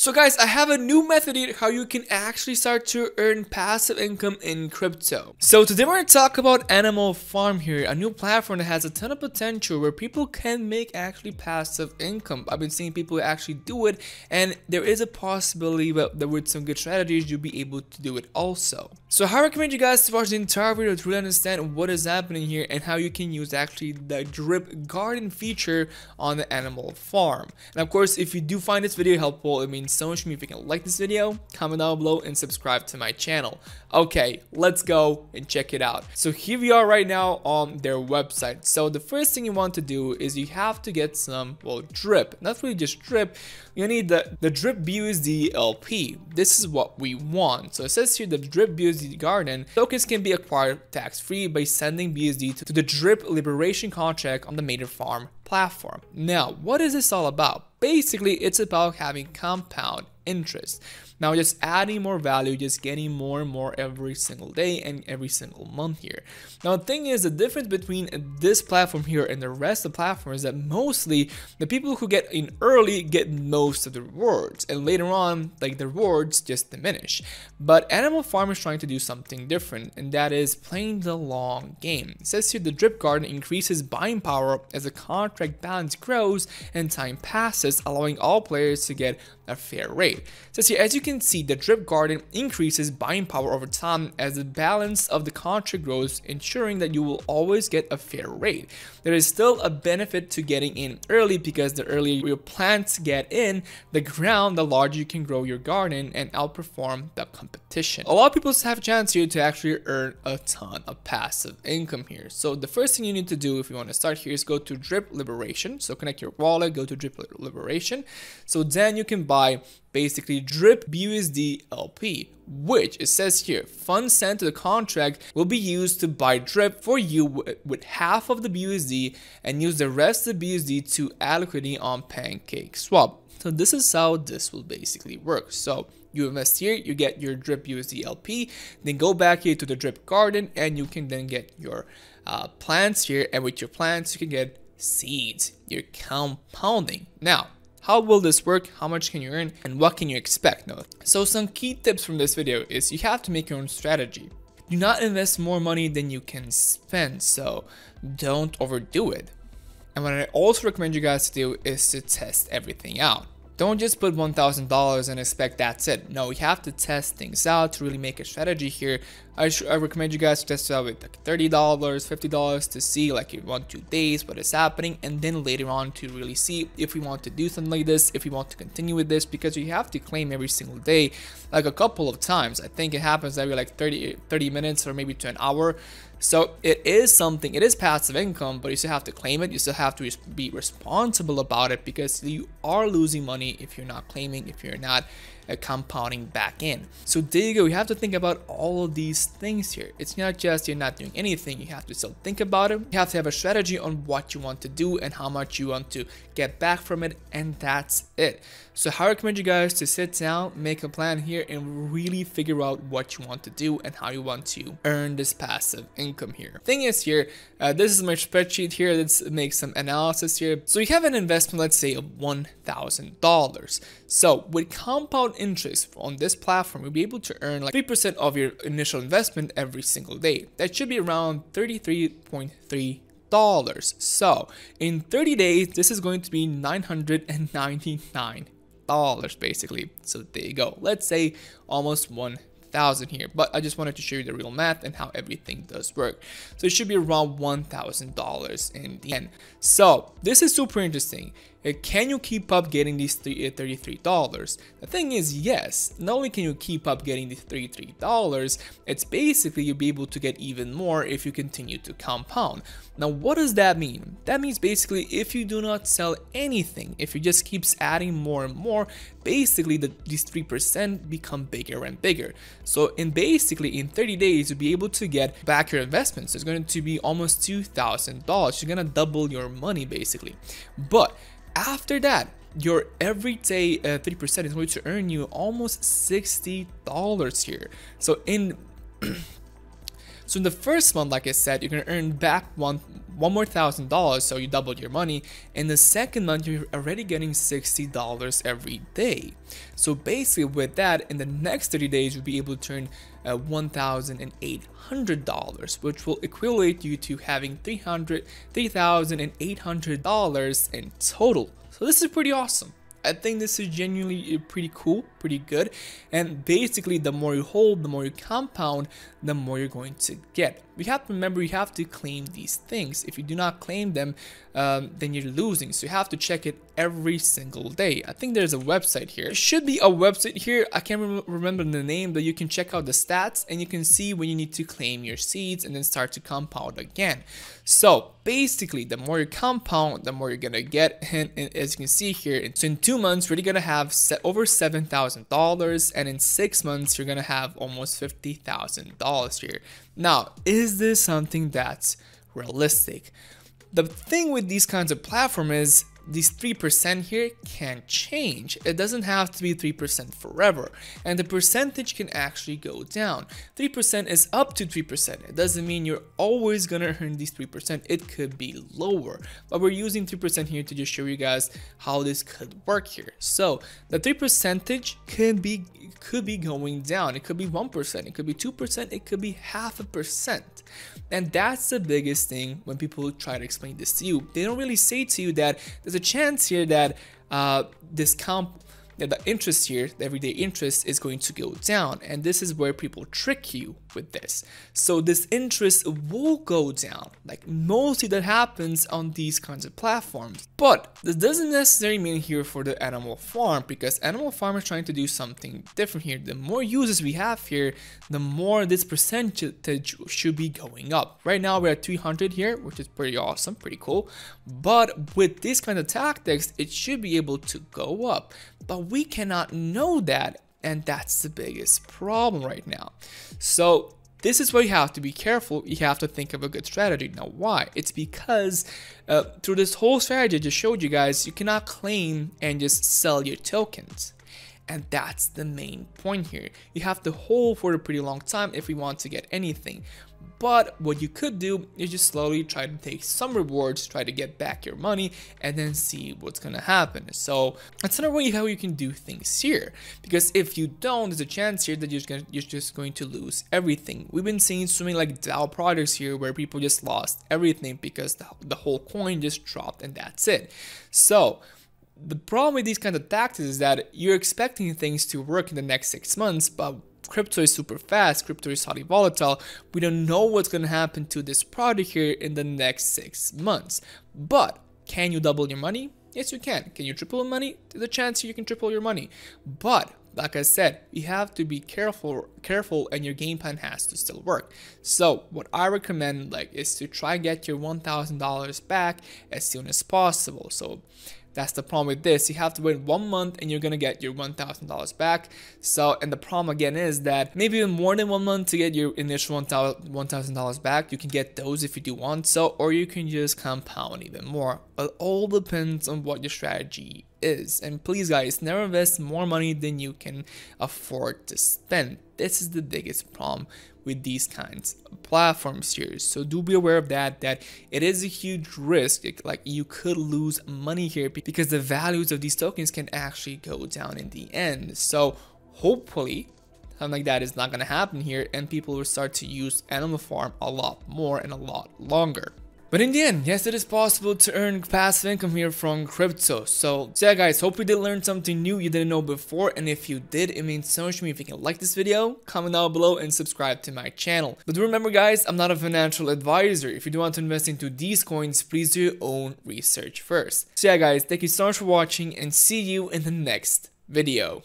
So guys, I have a new method here how you can actually start to earn passive income in crypto. So today we're going to talk about Animal Farm here, a new platform that has a ton of potential where people can make actually passive income. I've been seeing people actually do it and there is a possibility that with some good strategies you'll be able to do it also. So I recommend you guys to watch the entire video to really understand what is happening here and how you can use actually the drip garden feature on the Animal Farm. And of course, if you do find this video helpful, it means so much to me if you can like this video, comment down below, and subscribe to my channel. Okay, let's go and check it out. So here we are right now on their website. So the first thing you want to do is you have to get some, well, drip. Not really just drip, you need the, the drip BUSD LP. This is what we want. So it says here the drip BUSD garden tokens can be acquired tax-free by sending BUSD to, to the drip liberation contract on the Manor Farm platform. Now, what is this all about? Basically, it's about having compound interest. Now just adding more value, just getting more and more every single day and every single month here. Now the thing is the difference between this platform here and the rest of the platform is that mostly the people who get in early get most of the rewards and later on like the rewards just diminish. But Animal Farm is trying to do something different and that is playing the long game. It says here the drip garden increases buying power as the contract balance grows and time passes allowing all players to get a fair rate. It says here as you can can see the drip garden increases buying power over time as the balance of the contract grows, ensuring that you will always get a fair rate. There is still a benefit to getting in early because the earlier your plants get in the ground, the larger you can grow your garden and outperform the competition. A lot of people have a chance here to actually earn a ton of passive income here. So the first thing you need to do if you want to start here is go to Drip Liberation. So connect your wallet, go to Drip Liberation. So then you can buy basically drip BUSD LP, which it says here, funds sent to the contract will be used to buy drip for you with half of the BUSD and use the rest of the BUSD to allocate on Pancake Swap. So this is how this will basically work. So you invest here, you get your drip USD LP, then go back here to the drip garden and you can then get your uh, plants here. And with your plants, you can get seeds. You're compounding. Now, how will this work? How much can you earn? And what can you expect? No. So some key tips from this video is you have to make your own strategy. Do not invest more money than you can spend, so don't overdo it. And what I also recommend you guys to do is to test everything out. Don't just put $1,000 and expect that's it. No, you have to test things out to really make a strategy here. I, I recommend you guys to test it out with like $30, $50 to see like in one, two days what is happening. And then later on to really see if we want to do something like this, if we want to continue with this, because you have to claim every single day, like a couple of times. I think it happens every like 30, 30 minutes or maybe to an hour. So it is something, it is passive income, but you still have to claim it. You still have to be responsible about it because you are losing money if you're not claiming, if you're not compounding back in. So there you go. You have to think about all of these things here. It's not just you're not doing anything. You have to still think about it. You have to have a strategy on what you want to do and how much you want to get back from it. And that's it. So I recommend you guys to sit down, make a plan here and really figure out what you want to do and how you want to earn this passive income here. Thing is here, uh, this is my spreadsheet here. Let's make some analysis here. So you have an investment, let's say of $1,000. So with compound interest on this platform, you'll be able to earn like 3% of your initial investment every single day. That should be around 33.3 dollars. So in 30 days, this is going to be 999 dollars basically. So there you go. Let's say almost one thousand here but I just wanted to show you the real math and how everything does work so it should be around one thousand dollars in the end so this is super interesting can you keep up getting these $33? Uh, the thing is, yes, not only can you keep up getting these $33, it's basically you'll be able to get even more if you continue to compound. Now, what does that mean? That means basically if you do not sell anything, if you just keeps adding more and more, basically the, these 3% become bigger and bigger. So in basically in 30 days, you'll be able to get back your investments. It's going to be almost $2,000. You're going to double your money basically. But after that, your everyday 3% uh, is going to earn you almost $60 here. So in So in the first month, like I said, you're gonna earn back one one more thousand dollars, so you doubled your money. In the second month, you're already getting sixty dollars every day. So basically, with that, in the next 30 days, you'll be able to earn uh, $1,800, which will equate you to having $300, $3,800 in total. So this is pretty awesome. I think this is genuinely uh, pretty cool, pretty good. And basically, the more you hold, the more you compound, the more you're going to get. We have to remember you have to claim these things. If you do not claim them, um, then you're losing. So you have to check it every single day. I think there's a website here. There should be a website here. I can't rem remember the name, but you can check out the stats and you can see when you need to claim your seeds and then start to compound again. So basically, the more you compound, the more you're gonna get. And, and as you can see here, so in two months, you're gonna have over seven thousand dollars, and in six months, you're gonna have almost fifty thousand dollars here. Now, is this something that's realistic? The thing with these kinds of platform is this 3% here can change. It doesn't have to be 3% forever, and the percentage can actually go down. 3% is up to 3%. It doesn't mean you're always gonna earn these 3%. It could be lower, but we're using 3% here to just show you guys how this could work here. So the 3 percentage could be could be going down. It could be 1%, it could be 2%, it could be half a percent. And that's the biggest thing when people try to explain this to you. They don't really say to you that there's a chance here that uh, this comp the interest here, the everyday interest, is going to go down. And this is where people trick you with this. So this interest will go down. Like mostly that happens on these kinds of platforms. But this doesn't necessarily mean here for the Animal Farm because Animal Farm is trying to do something different here. The more users we have here, the more this percentage should be going up. Right now we're at 300 here, which is pretty awesome, pretty cool. But with these kind of tactics, it should be able to go up but we cannot know that and that's the biggest problem right now. So this is where you have to be careful. You have to think of a good strategy. Now, why? It's because uh, through this whole strategy I just showed you guys, you cannot claim and just sell your tokens. And that's the main point here. You have to hold for a pretty long time if we want to get anything. But what you could do is just slowly try to take some rewards, try to get back your money, and then see what's gonna happen. So that's another way how you can do things here. Because if you don't, there's a chance here that you're just, gonna, you're just going to lose everything. We've been seeing so many like DAO projects here where people just lost everything because the, the whole coin just dropped and that's it. So the problem with these kind of tactics is that you're expecting things to work in the next six months, but crypto is super fast, crypto is highly volatile. We don't know what's going to happen to this product here in the next six months. But can you double your money? Yes, you can. Can you triple your money? There's a chance you can triple your money. But like I said, you have to be careful, careful, and your game plan has to still work. So what I recommend, like, is to try and get your $1,000 back as soon as possible. So that's the problem with this. You have to wait one month and you're gonna get your $1,000 back. So, and the problem again is that maybe even more than one month to get your initial $1,000 back. You can get those if you do want so, or you can just compound even more. It all depends on what your strategy is. And please guys, never invest more money than you can afford to spend. This is the biggest problem with these kinds of platforms here. So do be aware of that, that it is a huge risk. Like you could lose money here because the values of these tokens can actually go down in the end. So hopefully something like that is not going to happen here and people will start to use Animal Farm a lot more and a lot longer. But in the end, yes, it is possible to earn passive income here from crypto. So, so yeah guys, hope you did learn something new you didn't know before. And if you did, it means so much to me if you can like this video, comment down below, and subscribe to my channel. But remember guys, I'm not a financial advisor. If you do want to invest into these coins, please do your own research first. So yeah guys, thank you so much for watching and see you in the next video.